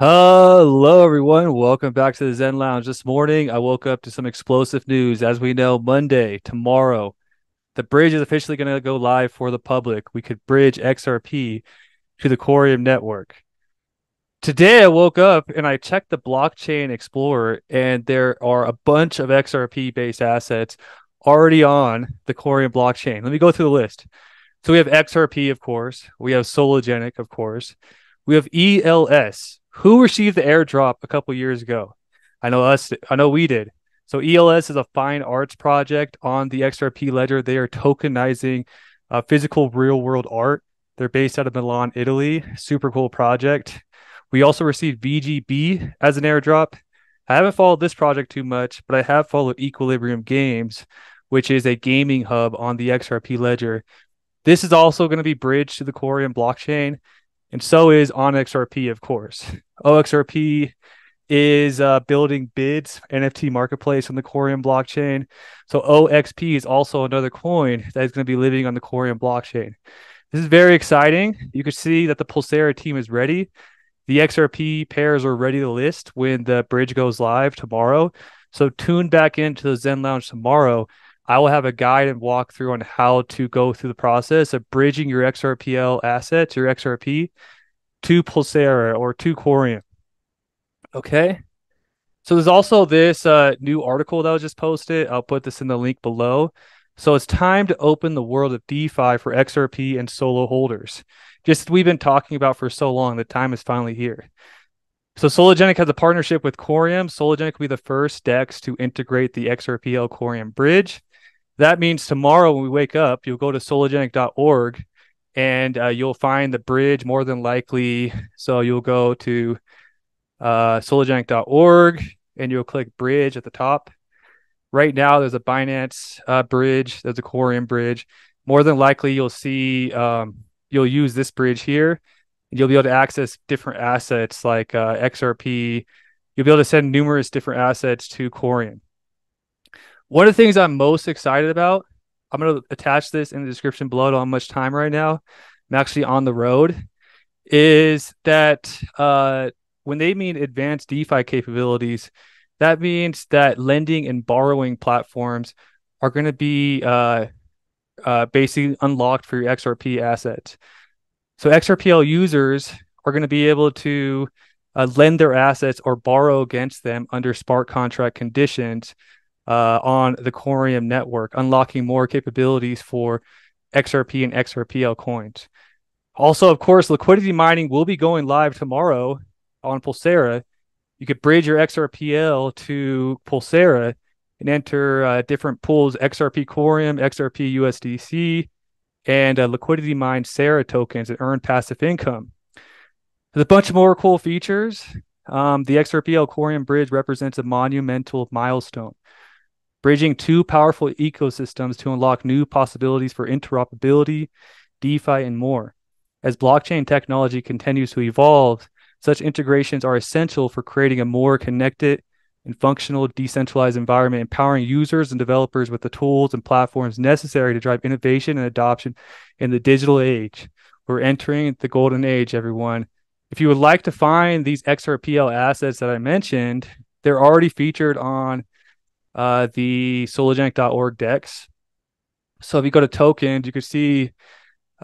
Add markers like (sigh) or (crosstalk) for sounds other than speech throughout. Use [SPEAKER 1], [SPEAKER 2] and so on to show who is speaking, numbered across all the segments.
[SPEAKER 1] Hello, everyone. Welcome back to the Zen Lounge. This morning, I woke up to some explosive news. As we know, Monday, tomorrow, the bridge is officially going to go live for the public. We could bridge XRP to the Coreum network. Today, I woke up and I checked the blockchain explorer, and there are a bunch of XRP based assets already on the Coreum blockchain. Let me go through the list. So we have XRP, of course. We have Sologenic, of course. We have ELS, who received the airdrop a couple years ago. I know us. I know we did. So ELS is a fine arts project on the XRP ledger. They are tokenizing uh, physical real world art. They're based out of Milan, Italy. Super cool project. We also received VGB as an airdrop. I haven't followed this project too much, but I have followed Equilibrium Games, which is a gaming hub on the XRP ledger. This is also going to be bridged to the Coreum blockchain and so is OnXRP, of course. (laughs) OXRP is uh, building bids NFT marketplace on the Coreum blockchain. So OXP is also another coin that is going to be living on the Coreum blockchain. This is very exciting. You can see that the Pulsara team is ready. The XRP pairs are ready to list when the bridge goes live tomorrow. So tune back into the Zen Lounge tomorrow I will have a guide and walkthrough on how to go through the process of bridging your XRPL assets, your XRP, to Pulsara or to Coreum. Okay. So there's also this uh, new article that was just posted. I'll put this in the link below. So it's time to open the world of DeFi for XRP and solo holders. Just we've been talking about for so long, the time is finally here. So Sologenic has a partnership with Coreum. Sologenic will be the first DEX to integrate the XRPL Coreum bridge. That means tomorrow when we wake up, you'll go to sologenic.org and uh, you'll find the bridge more than likely. So you'll go to uh, sologenic.org and you'll click bridge at the top. Right now, there's a Binance uh, bridge, there's a Coreum bridge. More than likely, you'll see um, you'll use this bridge here. And you'll be able to access different assets like uh, XRP. You'll be able to send numerous different assets to Coreum. One of the things I'm most excited about, I'm going to attach this in the description below. I don't have much time right now. I'm actually on the road. Is that uh, when they mean advanced DeFi capabilities, that means that lending and borrowing platforms are going to be uh, uh, basically unlocked for your XRP assets. So XRPL users are going to be able to uh, lend their assets or borrow against them under smart contract conditions uh, on the Coreum network, unlocking more capabilities for XRP and XRPL coins. Also, of course, liquidity mining will be going live tomorrow on Pulsara. You could bridge your XRPL to Pulsara and enter uh, different pools XRP Coreum, XRP USDC, and uh, liquidity mine Sarah tokens and earn passive income. There's a bunch of more cool features. Um, the XRPL Coreum bridge represents a monumental milestone bridging two powerful ecosystems to unlock new possibilities for interoperability, DeFi, and more. As blockchain technology continues to evolve, such integrations are essential for creating a more connected and functional decentralized environment, empowering users and developers with the tools and platforms necessary to drive innovation and adoption in the digital age. We're entering the golden age, everyone. If you would like to find these XRPL assets that I mentioned, they're already featured on uh, the sologenic.org DEX. So if you go to tokens, you can see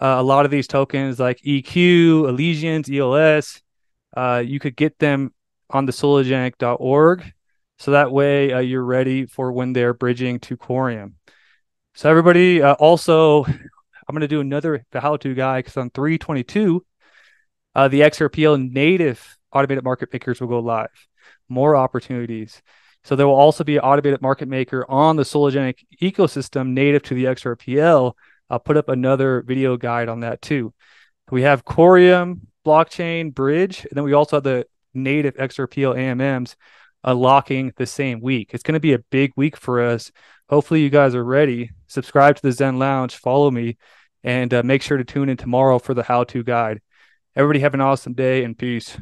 [SPEAKER 1] uh, a lot of these tokens like EQ, Elysians, ELS. Uh, you could get them on the sologenic.org. So that way uh, you're ready for when they're bridging to Coreum. So everybody, uh, also, (laughs) I'm going to do another the how-to guy because on 322, uh, the XRPL native automated market makers will go live. More opportunities. So there will also be an automated market maker on the Sologenic ecosystem native to the XRPL. I'll put up another video guide on that too. We have Coreum blockchain bridge, and then we also have the native XRPL AMMs unlocking the same week. It's going to be a big week for us. Hopefully, you guys are ready. Subscribe to the Zen Lounge, follow me, and uh, make sure to tune in tomorrow for the how to guide. Everybody have an awesome day and peace.